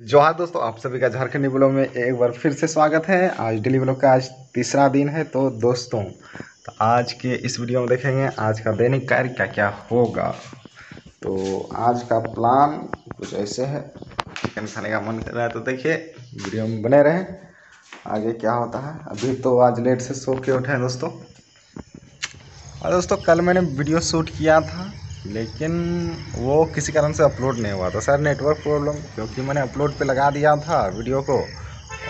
जोहार दोस्तों, आप सभी का झारखंडी ब्लॉग में एक बार फिर से स्वागत है। आज डेली ब्लॉग का आज तीसरा दिन है तो दोस्तों तो आज के इस वीडियो में देखेंगे आज का दैनिक कार्य क्या क्या होगा। तो आज का प्लान कुछ ऐसे है, चिकन खाने का मन कर रहा है तो देखिए, वीडियो में बने रहें। आगे क्या होता है, अभी तो आज लेट से सो के उठे हैं दोस्तों। और दोस्तों, कल मैंने वीडियो शूट किया था लेकिन वो किसी कारण से अपलोड नहीं हुआ था। सर नेटवर्क प्रॉब्लम क्योंकि मैंने अपलोड पे लगा दिया था वीडियो को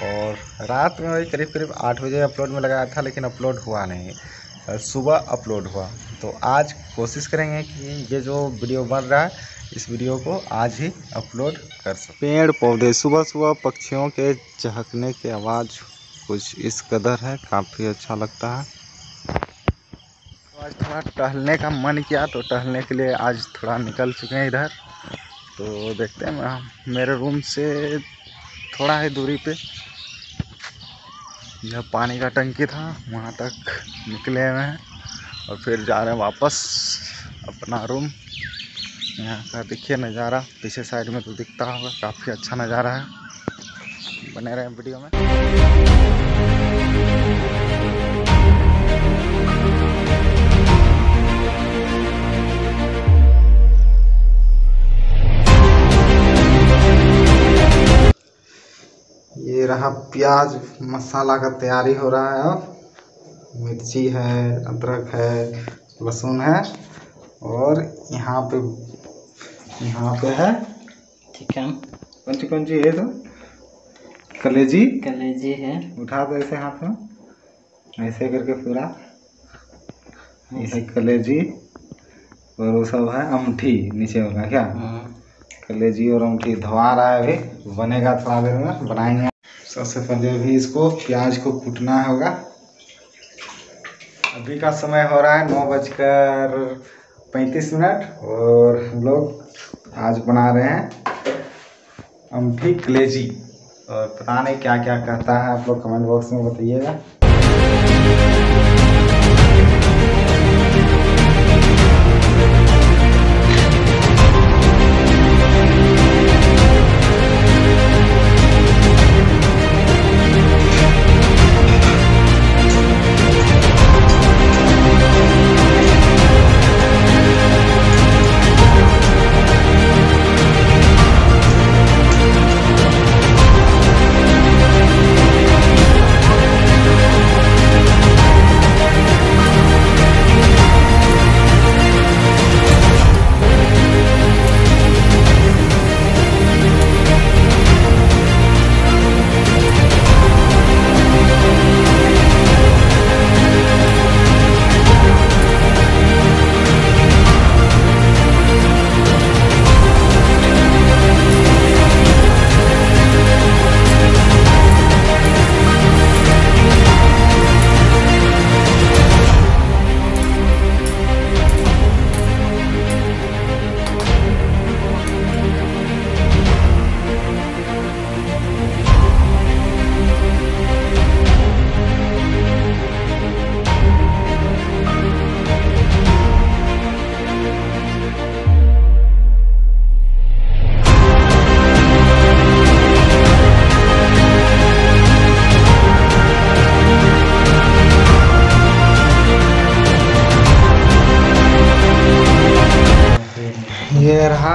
और रात में वही करीब करीब आठ बजे अपलोड में लगाया था, लेकिन अपलोड हुआ नहीं। सुबह अपलोड हुआ। तो आज कोशिश करेंगे कि ये जो वीडियो बन रहा है, इस वीडियो को आज ही अपलोड कर सकते पेड़ पौधे सुबह सुबह पक्षियों के चहकने की आवाज़ कुछ इस कदर है, काफ़ी अच्छा लगता है। आज थोड़ा टहलने का मन किया तो टहलने के लिए आज थोड़ा निकल चुके हैं इधर। तो देखते हैं मेरे रूम से थोड़ा ही दूरी पे। यह पानी का टंकी था, वहाँ तक निकले हुए हैं। और फिर जा रहे हैं वापस, अपना रूम। यहाँ का देखिए नज़ारा, पीछे साइड में तो दिखता होगा, काफ़ी अच्छा नज़ारा है। बने रहे वीडियो में। प्याज मसाला का तैयारी हो रहा है अब। मिर्ची है अदरक है लहसुन है और यहाँ पे यहाँ पे है। चिकन कौन सी कौन सी है तो? कलेजी। कलेजी है। उठा दो ऐसे हाथ में। ऐसे करके पूरा। ऐसे कलेजी और वो सब है अमठी नीचे वाला क्या? कलेजी और अमठी धवा रहा है अभी। बनेगा थोड़ा देर में। बनाएँगे सबसे पहले अभी इसको प्याज को कूटना होगा। अभी का समय हो रहा है नौ बजकर पैंतीस मिनट और हम लोग आज बना रहे हैं अम्ठी कलेजी। और पता नहीं क्या क्या कहता है, आप लोग कमेंट बॉक्स में बताइएगा।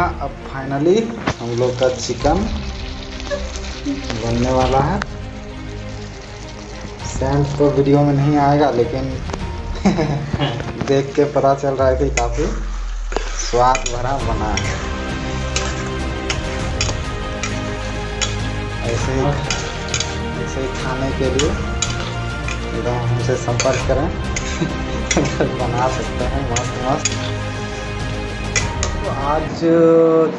अब फाइनली हम लोग का चिकन बनने वाला है। सेंट तो वीडियो में नहीं आएगा, लेकिन देख के पता चल रहा है कि काफ़ी स्वाद भरा बना है। ऐसे ही ऐसे ही खाने के लिए एकदम हमसे संपर्क करें। बना सकते हैं मस्त मस्त आज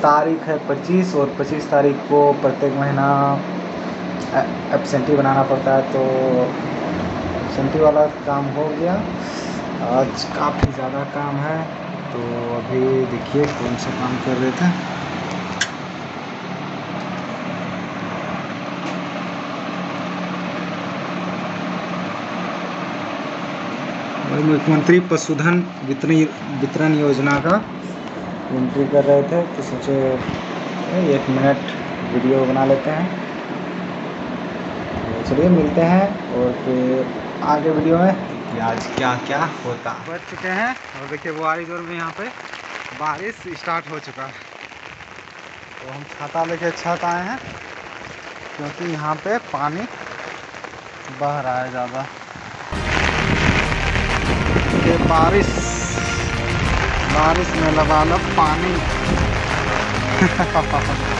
तारीख है 25 और 25 तारीख को प्रत्येक महीना एबसेंटी बनाना पड़ता है तो एबसेंटी वाला काम हो गया। आज काफ़ी ज़्यादा काम है तो अभी देखिए कौन सा काम कर रहे थे। मुख्यमंत्री पशुधन वितरण योजना का एंट्री कर रहे थे तो सोचे एक मिनट वीडियो बना लेते हैं। तो चलिए मिलते हैं और फिर आगे वीडियो में। कि आज क्या क्या होता। बच चुके हैं और देखिए बुआरी ज़ोर में यहाँ पे बारिश स्टार्ट हो चुका है। तो हम छाता लेके छत आए हैं क्योंकि यहाँ पे पानी बह रहा है ज़्यादा। बारिश बारिश में लगा लो पानी।